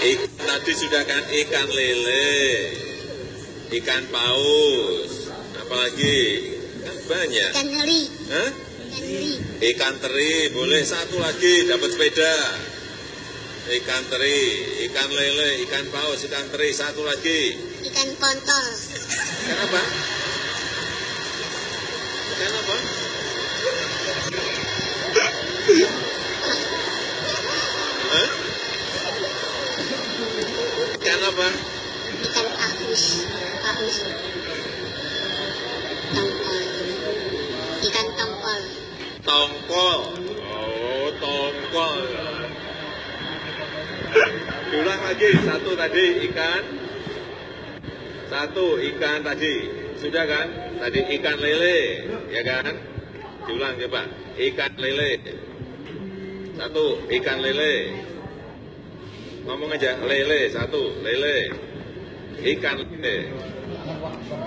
Ik- tadi sudah kan ikan lele, ikan paus, apalagi kan banyak. Ikan teri. Hah? Ikan teri. Ikan teri, boleh satu lagi dapat sepeda. Ikan teri, ikan lele, ikan paus, ikan teri, satu lagi. Ikan kontol. Ikan apa? Ikan apa? Hah? Ikan apa? Ikan paus. Paus. Tongkol. Ikan tongkol. Tongkol. Oh, tongkol. Diulang lagi, satu tadi ikan. Satu ikan tadi. Sudah kan? Tadi ikan lele, ya kan? Diulang coba. Ikan lele. Satu, ikan lele. Ngomong aja, lele, satu, lele. Ikan lele.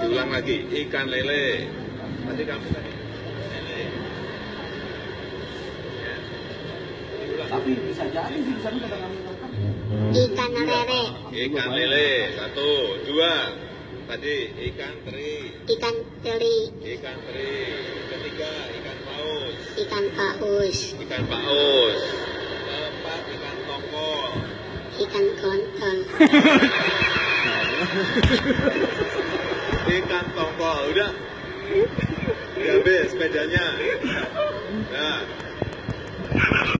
Diulang lagi, ikan lele. Tadi kamu tadi. Lele. Ya. Tapi bisa jadi sih bisa makan. Ikan lele. Ikan lele satu, dua. Tadi ikan teri, Ikan teri. ikan teri. Ketiga ikan paus, Ikan paus. ikan paus. Keempat ikan tongkol. Ikan kontol. Ikan tongkol udah. Udah habis sepedanya.